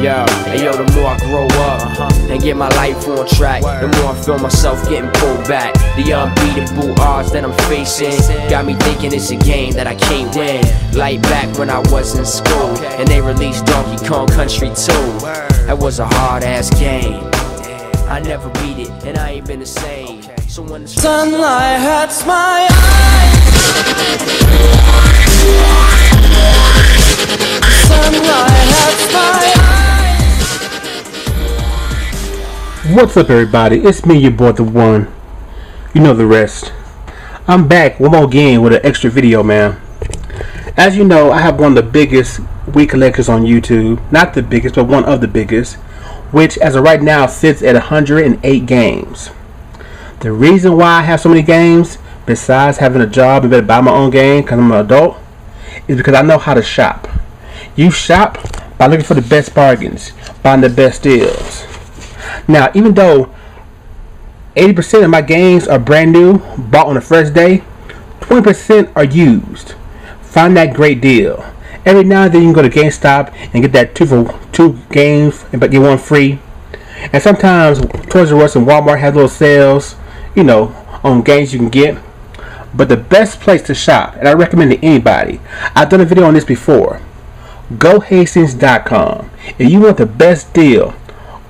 Yo, and yo, the more I grow up uh-huh. and get my life on track, the more I feel myself getting pulled back. The unbeatable odds that I'm facing got me thinking it's a game that I can't win. Like back when I was in school and they released Donkey Kong Country 2. That was a hard ass game. I never beat it, and I ain't been the same. So when the Sunlight hurts my eyes. Sunlight hurts my eyes. What's up, everybody? It's me, your boy, the one. You know the rest. I'm back one more game with an extra video, man. As you know, I have one of the biggest Wii collections on YouTube. Not the biggest, but one of the biggest. Which, as of right now, sits at 108 games. The reason why I have so many games, besides having a job and better buy my own game because I'm an adult, is because I know how to shop. You shop by looking for the best bargains, buying the best deals. Now, even though 80% of my games are brand new, bought on the first day, 20% are used. Find that great deal. Every now and then you can go to GameStop and get that two for two games but get one free. And sometimes Toys R Us and Walmart have little sales, you know, on games you can get. But the best place to shop, and I recommend to anybody, I've done a video on this before. GoHastings.com. If you want the best deal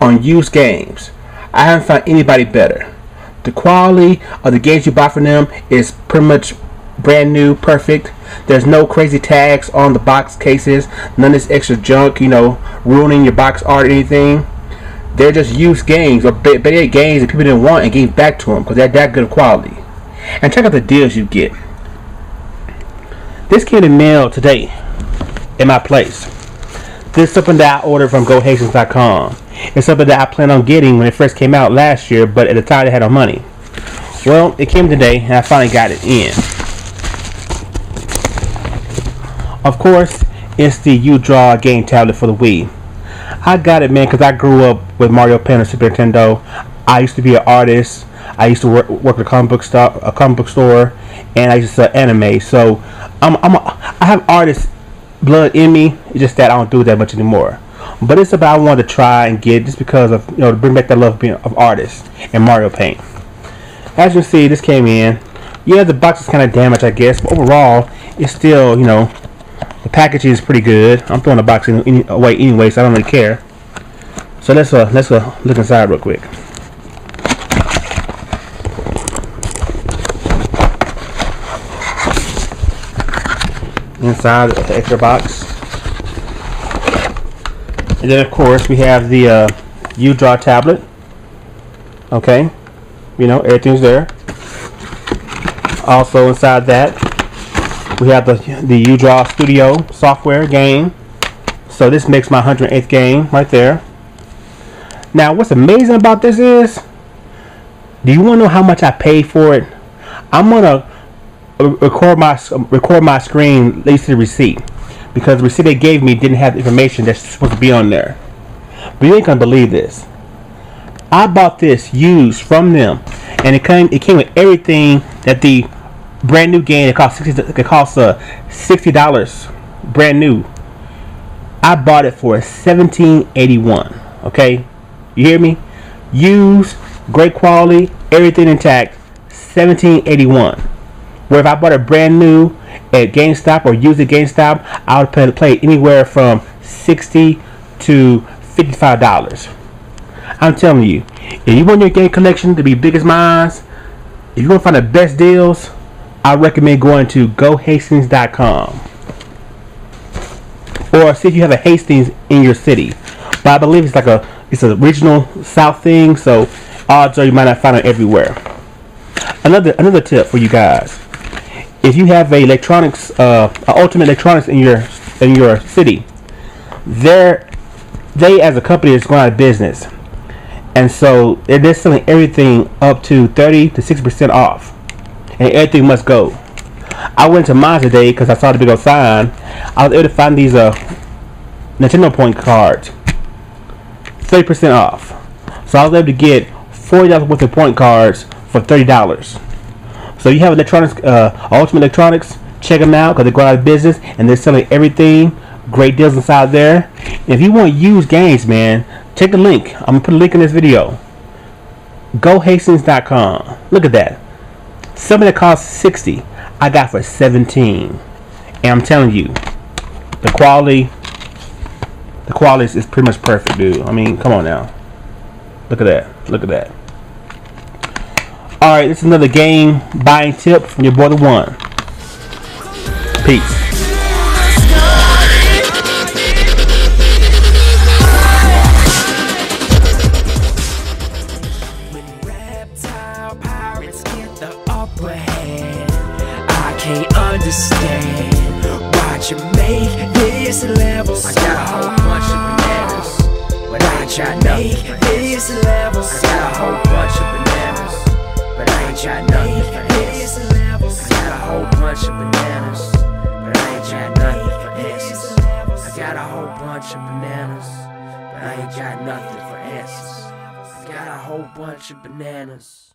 on used games, I haven't found anybody better. The quality of the games you buy from them is pretty much brand new, perfect. There's no crazy tags on the box cases, none of this extra junk, you know, ruining your box art or anything. They're just used games or be- better games that people didn't want and gave back to them because they're that good of quality. And check out the deals you get. This came in mail today in my place. This is something that I ordered from GoHastings.com. It's something that I planned on getting when it first came out last year, but at the time they had no money. Well, it came today, and I finally got it in. Of course, it's the uDraw game tablet for the Wii. I got it, man, because I grew up with Mario Paint on Super Nintendo. I used to be an artist. I used to work, work at a comic book store, a comic book store, and I used to sell anime. So I'm, I'm a, I have artist blood in me. It's just that I don't do that much anymore. But it's about I wanted to try and get just because of you know to bring back that love of being of artists and Mario Paint. As you see, this came in. Yeah, the box is kind of damaged, I guess, but overall, it's still you know the packaging is pretty good. I'm throwing the box in, any, away anyway, so I don't really care. So let's uh let's uh, look inside real quick. Inside the extra box. And then of course we have the uh, uDraw tablet. Okay, you know everything's there. Also inside that we have the the uDraw Studio software game. So this makes my 108th game right there. Now what's amazing about this is, do you want to know how much I paid for it? I'm gonna uh, record my record my screen, least the receipt because the receipt they gave me didn't have the information that's supposed to be on there. But you ain't gonna believe this. I bought this used from them, and it came it came with everything that the brand new game it cost sixty it cost uh, sixty dollars brand new. I bought it for seventeen eighty one. Okay, you hear me? Used, great quality, everything intact. Seventeen eighty one. Where if I bought it brand new at GameStop or used at GameStop, I would pay anywhere from sixty to fifty-five dollars. I'm telling you, if you want your game collection to be big as mine, if you want to find the best deals, I recommend going to GoHastings.com or see if you have a Hastings in your city. But I believe it's like a it's a regional South thing, so odds are you might not find it everywhere. Another another tip for you guys: if you have a electronics, uh, Ultimate Electronics in your in your city, they're they as a company is going out of business, and so they're selling everything up to thirty to sixty percent off, and everything must go. I went to mine today because I saw the big old sign. I was able to find these uh Nintendo point cards, thirty percent off. So I was able to get forty dollars worth of point cards for thirty dollars. So you have electronics, uh, Ultimate Electronics. Check them out because they're going out of business and they're selling everything. Great deals inside there. If you want used games, man, check the link. I'm gonna put a link in this video. GoHastings.com. Look at that. Something that cost 60, I got for 17. And I'm telling you, the quality, the quality is pretty much perfect, dude. I mean, come on now. Look at that. Look at that. All right, this is another game buying tip from your boy the one. Peace. reptile pirates get the upper hand. I can't understand why'd you make this level so I got a whole bunch of bananas, but I ain't try make this level so I got a whole bunch of bananas, try nothing for this. I got a whole bunch of bananas, but I ain't try nothing for answers. I got a whole bunch of bananas, but I ain't got nothing for answers. I got a whole bunch of bananas.